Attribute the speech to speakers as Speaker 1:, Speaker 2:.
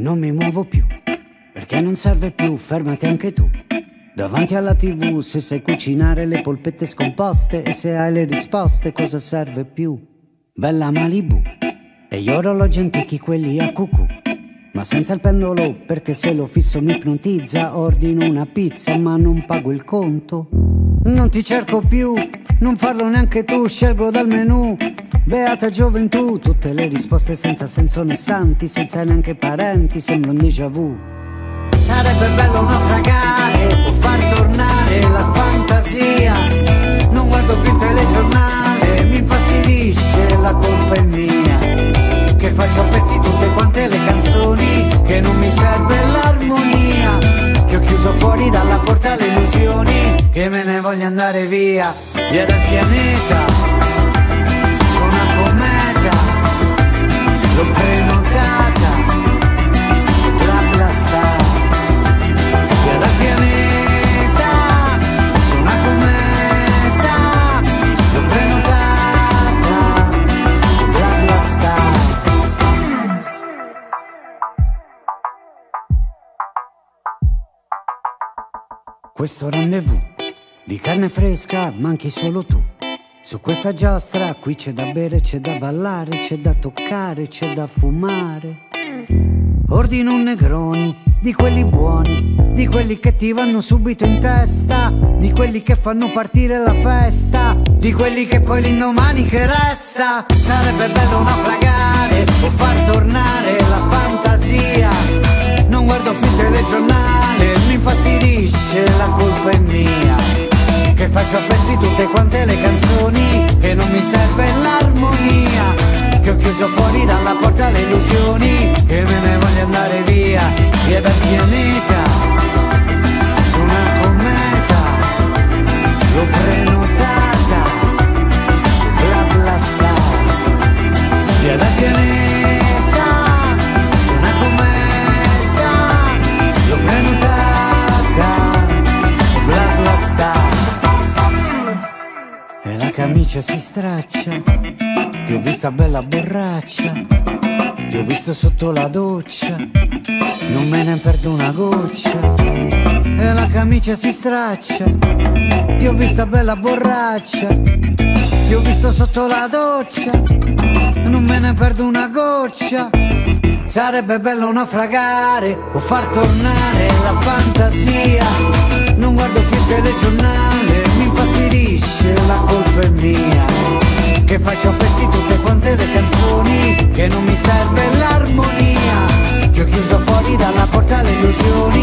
Speaker 1: non mi muovo più, perché non serve più, fermati anche tu. Davanti alla tv, se sai cucinare le polpette scomposte e se hai le risposte, cosa serve più? Bella Malibu e gli orologi antichi, quelli a cucù. Ma senza il pendolo, perché se lo fisso mi ipnotizza, ordino una pizza ma non pago il conto. Non ti cerco più, non farlo neanche tu, scelgo dal menù. Beata gioventù, tutte le risposte senza senso né santi, senza neanche parenti, sembra un déjà vu. Sarebbe bello naufragare o far tornare la fantasia. Non guardo più il telegiornale, mi infastidisce, la mia. Che faccio a pezzi tutte quante le canzoni, che non mi serve l'armonia. Che ho chiuso fuori dalla porta le illusioni, che me ne voglio andare via, via dal pianeta. Questo rendezvous di carne fresca manchi solo tu. Su questa giostra qui c'è da bere, c'è da ballare, c'è da toccare, c'è da fumare. Ordino un negroni, di quelli buoni, di quelli che ti vanno subito in testa, di quelli che fanno partire la festa, di quelli che poi l'indomani che resta. Sarebbe bello naufragare o far tornare la fantasia. Faccio a pezzi tutte quante le canzoni, che non mi serve l'armonia. Che ho chiuso fuori dalla porta le camicia si straccia, ti ho vista bella borraccia, ti ho visto sotto la doccia, non me ne perdo una goccia. E la camicia si straccia, ti ho vista bella borraccia, ti ho visto sotto la doccia, non me ne perdo una goccia. Sarebbe bello naufragare o far tornare la fantasia. Non guardo più il telegiornale, mi infastidisce, la colpa è mia. Che faccio a pezzi tutte quante le canzoni, che non mi serve l'armonia. Che ho chiuso fuori dalla porta le illusioni,